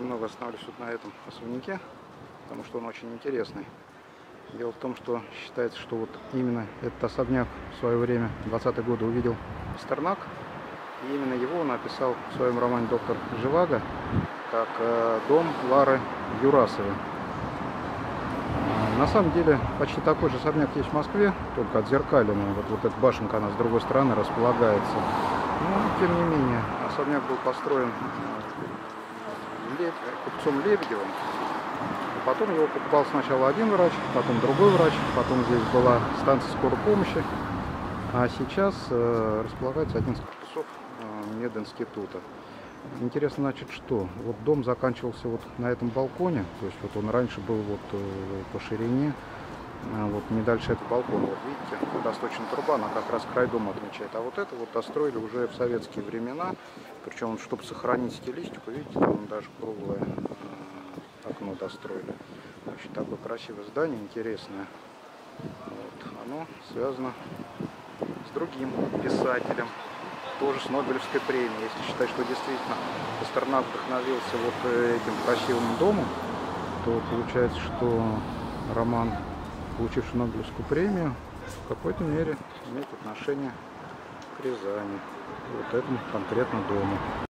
немного остановлюсь вот на этом особняке, потому что он очень интересный. Дело в том, что считается, что вот именно этот особняк в свое время, в 20-е годы, увидел Пастернак. И именно его он описал в своем романе «Доктор Живаго» как э, дом Лары Юрасовой. На самом деле почти такой же особняк есть в Москве, только отзеркаленный. Вот, вот эта башенка, она с другой стороны располагается. Но, тем не менее, особняк был построен э, Купцом Лебедевым. Потом его покупал сначала один врач, потом другой врач, потом здесь была станция скорой помощи. А сейчас э, располагается один из корпусов э, мединститута. Интересно, значит, что? Вот дом заканчивался вот на этом балконе, то есть вот он раньше был вот э, по ширине, вот не дальше этого балкона, вот видите, водосточная труба, она как раз край дома отмечает. А вот это вот достроили уже в советские времена, причем, чтобы сохранить стилистику, видите, там даже круглое э, окно достроили. Очень такое красивое здание, интересное. Вот. Оно связано с другим писателем тоже с Нобелевской премией. Если считать, что действительно Пастернак вдохновился вот э, этим красивым домом, то получается, что роман, получивший Нобелевскую премию, в какой-то мере имеет отношение к Рязани, вот этому конкретно дому.